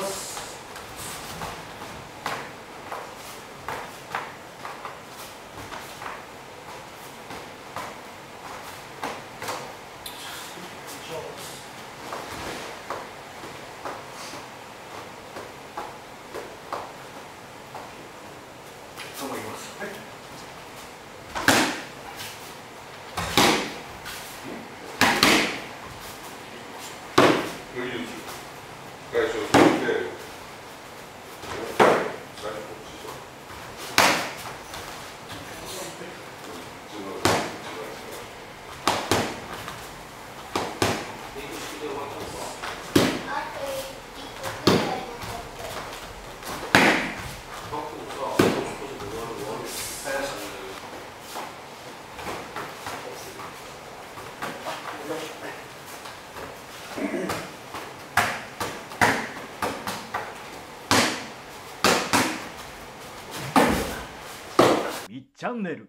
ます頑張ります。はい。無理です解みっチャンネル